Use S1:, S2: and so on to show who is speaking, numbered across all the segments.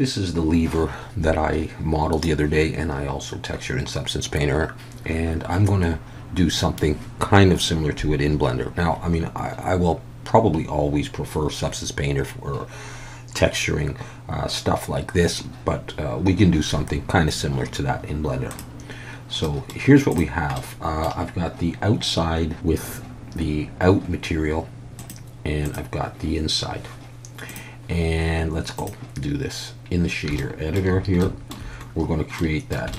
S1: This is the lever that I modeled the other day and I also textured in Substance Painter. And I'm going to do something kind of similar to it in Blender. Now, I mean, I, I will probably always prefer Substance Painter for texturing uh, stuff like this, but uh, we can do something kind of similar to that in Blender. So here's what we have. Uh, I've got the outside with the out material and I've got the inside. And let's go do this in the shader editor here. We're going to create that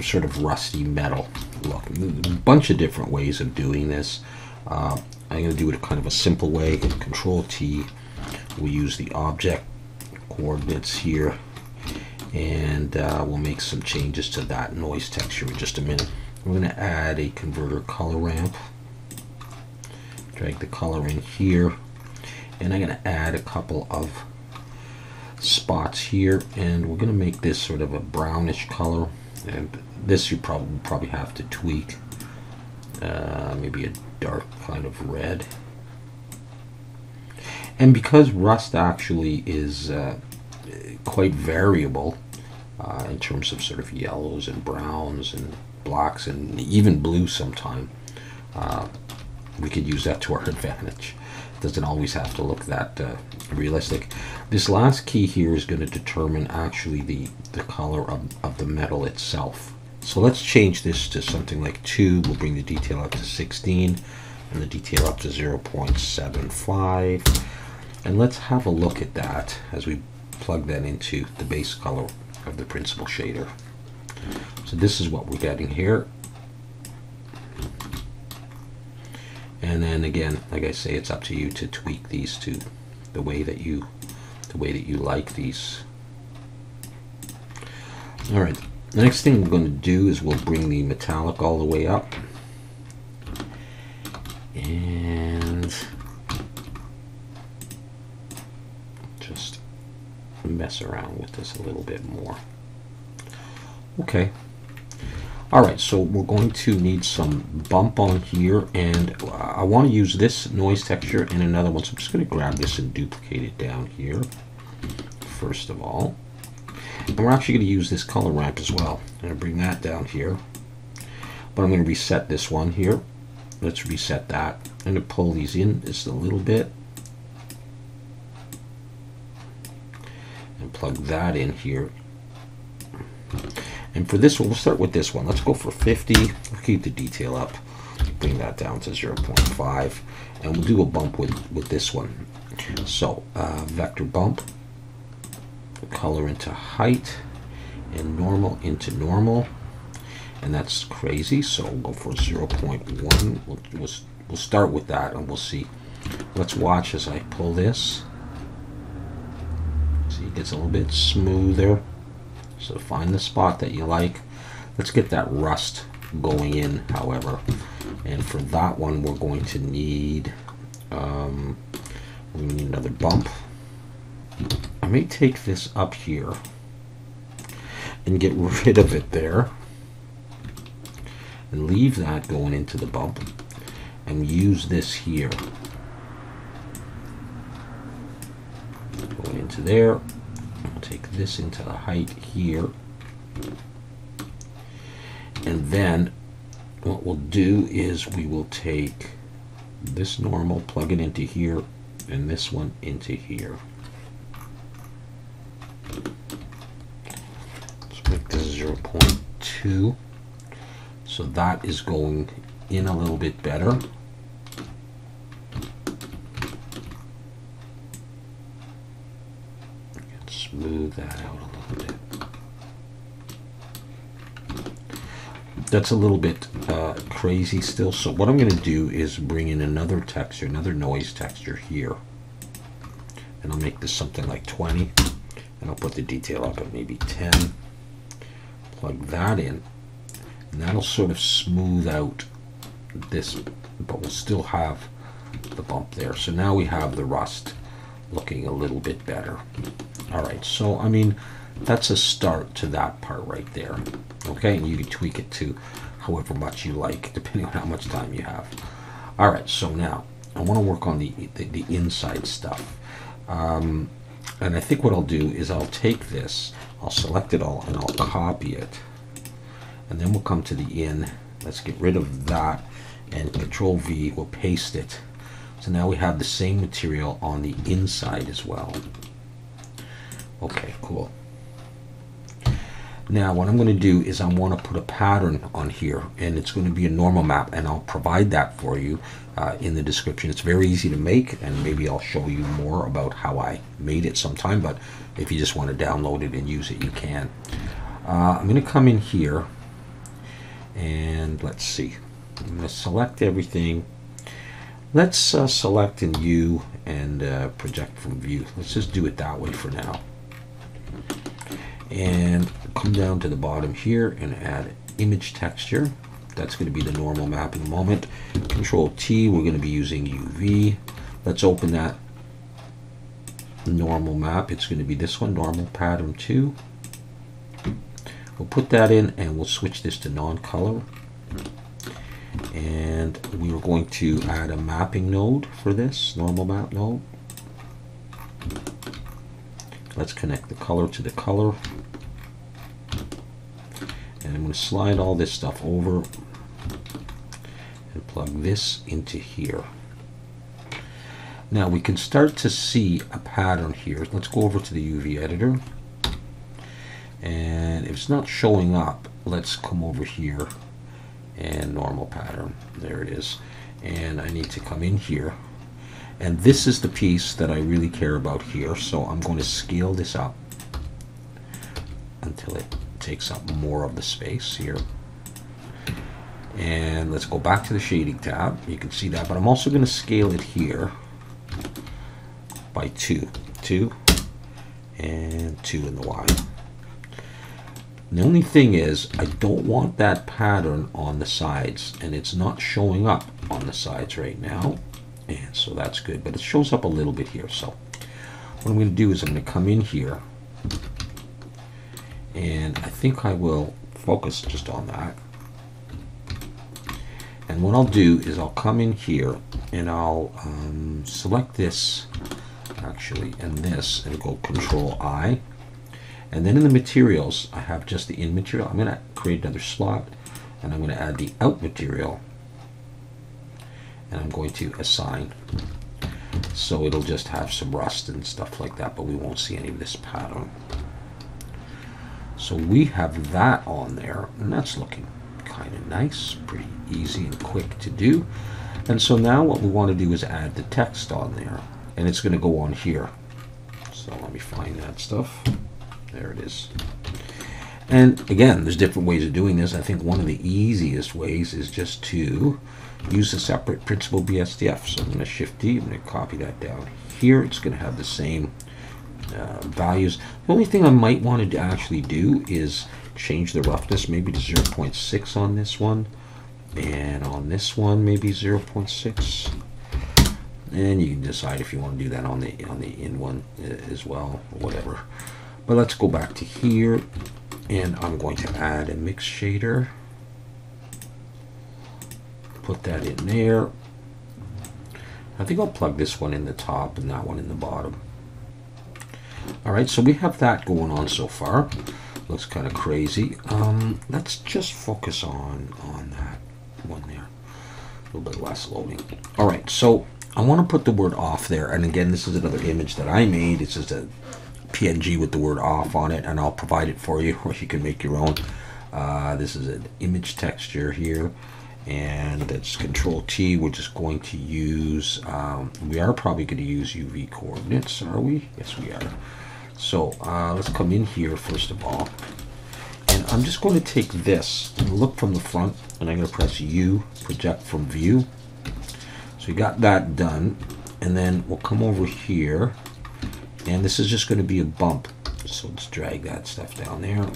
S1: sort of rusty metal look. A bunch of different ways of doing this. Uh, I'm going to do it kind of a simple way. Control T. We use the object coordinates here and uh, we'll make some changes to that noise texture in just a minute. We're going to add a converter color ramp. Drag the color in here and I'm going to add a couple of spots here and we're going to make this sort of a brownish color and this you probably probably have to tweak uh, maybe a dark kind of red. And because rust actually is uh, quite variable uh, in terms of sort of yellows and browns and blacks and even blue sometime uh, we could use that to our advantage doesn't always have to look that uh, realistic. This last key here is going to determine actually the, the color of, of the metal itself. So let's change this to something like 2. We'll bring the detail up to 16 and the detail up to 0.75. And let's have a look at that as we plug that into the base color of the principled shader. So this is what we're getting here. And then again like I say it's up to you to tweak these to the way that you the way that you like these. All right the next thing we're going to do is we'll bring the metallic all the way up. And just mess around with this a little bit more. Okay all right, so we're going to need some bump on here, and uh, I want to use this noise texture and another one, so I'm just going to grab this and duplicate it down here, first of all. And we're actually going to use this color ramp as well. I'm going to bring that down here, but I'm going to reset this one here. Let's reset that. I'm going to pull these in just a little bit. And plug that in here. And for this one, we'll start with this one. Let's go for 50. We'll keep the detail up. Bring that down to 0.5. And we'll do a bump with, with this one. So, uh, vector bump. Color into height. And normal into normal. And that's crazy. So we'll go for 0.1. We'll, we'll, we'll start with that and we'll see. Let's watch as I pull this. See, it gets a little bit smoother. So find the spot that you like. Let's get that rust going in, however. And for that one, we're going to need, um, we need another bump. I may take this up here and get rid of it there and leave that going into the bump and use this here going into there take this into the height here. And then what we'll do is we will take this normal, plug it into here, and this one into here. Let's make this 0 0.2. So that is going in a little bit better. That out a little bit. That's a little bit uh, crazy still. So what I'm going to do is bring in another texture, another noise texture here. And I'll make this something like 20. And I'll put the detail up at maybe 10. Plug that in. And that'll sort of smooth out this, but we'll still have the bump there. So now we have the rust looking a little bit better. All right, so I mean, that's a start to that part right there. Okay, and you can tweak it to however much you like, depending on how much time you have. All right, so now I want to work on the, the, the inside stuff. Um, And I think what I'll do is I'll take this, I'll select it all, and I'll copy it. And then we'll come to the in. Let's get rid of that, and Control V will paste it. So now we have the same material on the inside as well. Okay, cool. Now what I'm going to do is I want to put a pattern on here and it's going to be a normal map and I'll provide that for you uh, in the description. It's very easy to make and maybe I'll show you more about how I made it sometime but if you just want to download it and use it you can. Uh, I'm going to come in here and let's see. I'm going to select everything. Let's uh, select in view and uh, project from view. Let's just do it that way for now and come down to the bottom here and add image texture. That's going to be the normal map in the moment. Control T, we're going to be using UV. Let's open that normal map. It's going to be this one, normal pattern 2. We'll put that in and we'll switch this to non-color. And we are going to add a mapping node for this, normal map node. Let's connect the color to the color. And I'm going to slide all this stuff over and plug this into here. Now we can start to see a pattern here. Let's go over to the UV editor. And if it's not showing up, let's come over here and normal pattern. There it is. And I need to come in here. And this is the piece that I really care about here. So I'm going to scale this up until it takes up more of the space here. And let's go back to the shading tab. You can see that, but I'm also going to scale it here by two, two, and two in the Y. The only thing is, I don't want that pattern on the sides, and it's not showing up on the sides right now. And so that's good, but it shows up a little bit here. So what I'm going to do is I'm going to come in here and I think I will focus just on that. And what I'll do is I'll come in here and I'll um, select this actually and this and go control I and then in the materials I have just the in material I'm gonna create another slot and I'm going to add the out material and I'm going to assign so it'll just have some rust and stuff like that but we won't see any of this pattern so we have that on there, and that's looking kind of nice, pretty easy and quick to do. And so now what we want to do is add the text on there, and it's going to go on here. So let me find that stuff. There it is. And again, there's different ways of doing this. I think one of the easiest ways is just to use a separate principled BSDF. So I'm going to Shift D, I'm going to copy that down here. It's going to have the same uh, values. The only thing I might want to actually do is change the roughness maybe to 0.6 on this one and on this one maybe 0.6 and you can decide if you want to do that on the on the in one uh, as well or whatever but let's go back to here and I'm going to add a mix shader put that in there I think I'll plug this one in the top and that one in the bottom all right, so we have that going on so far. Looks kind of crazy. Um, let's just focus on, on that one there. A little bit less loading. All right, so I want to put the word off there. And again, this is another image that I made. It's just a PNG with the word off on it, and I'll provide it for you, or you can make your own. Uh, this is an image texture here, and it's Control T. We're just going to use, um, we are probably going to use UV coordinates, are we? Yes, we are. So uh, let's come in here first of all. And I'm just going to take this and look from the front and I'm going to press U, project from view. So we got that done. And then we'll come over here and this is just going to be a bump. So let's drag that stuff down there.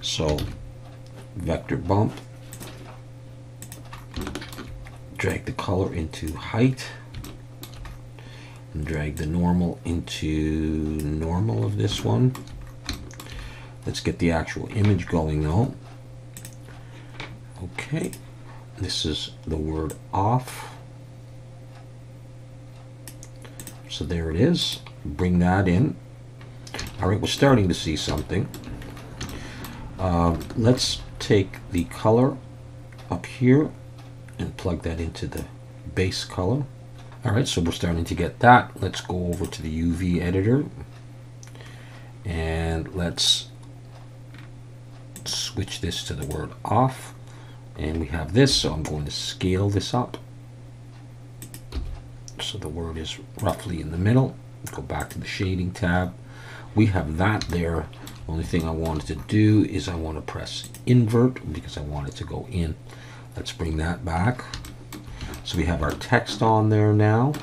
S1: So vector bump. Drag the color into height and drag the normal into normal of this one. Let's get the actual image going though. Okay, this is the word off. So there it is. bring that in. All right, we're starting to see something. Uh, let's take the color up here and plug that into the base color. All right, so we're starting to get that. Let's go over to the UV editor and let's switch this to the word off. And we have this, so I'm going to scale this up. So the word is roughly in the middle. Go back to the shading tab. We have that there. Only thing I wanted to do is I want to press invert because I want it to go in. Let's bring that back. So we have our text on there now,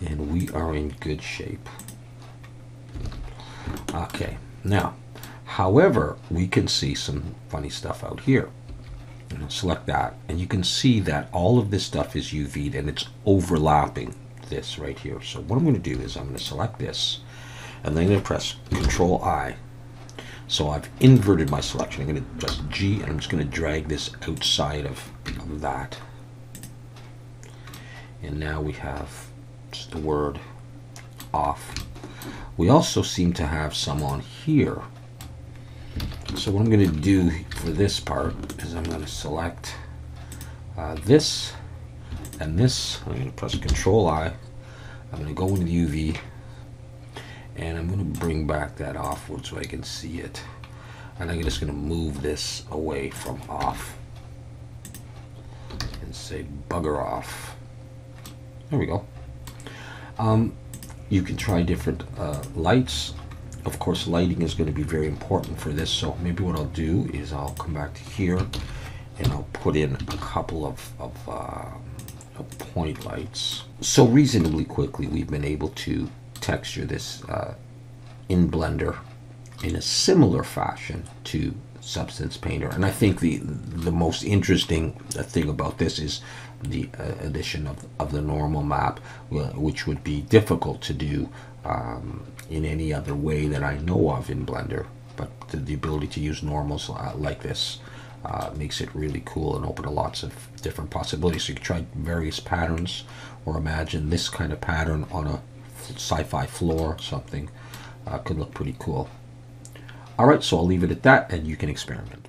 S1: and we are in good shape. Okay, now, however, we can see some funny stuff out here. select that, and you can see that all of this stuff is UV'd and it's overlapping this right here. So what I'm going to do is I'm going to select this, and then I'm going to press Control I. So I've inverted my selection. I'm going to press G, and I'm just going to drag this outside of, of that and now we have just the word off. We also seem to have some on here. So what I'm going to do for this part is I'm going to select uh, this and this. I'm going to press Control I. I'm going to go into the UV and I'm going to bring back that offward so I can see it. And I'm just going to move this away from off and say bugger off. There we go. Um, you can try different uh, lights. Of course, lighting is going to be very important for this. So maybe what I'll do is I'll come back to here and I'll put in a couple of, of, uh, of point lights. So reasonably quickly, we've been able to texture this uh, in Blender in a similar fashion to Substance Painter. And I think the the most interesting thing about this is the uh, addition of, of the normal map, which would be difficult to do um, in any other way that I know of in Blender. But the, the ability to use normals uh, like this uh, makes it really cool and open to lots of different possibilities. So you can try various patterns or imagine this kind of pattern on a sci-fi floor something uh, could look pretty cool. All right, so I'll leave it at that and you can experiment.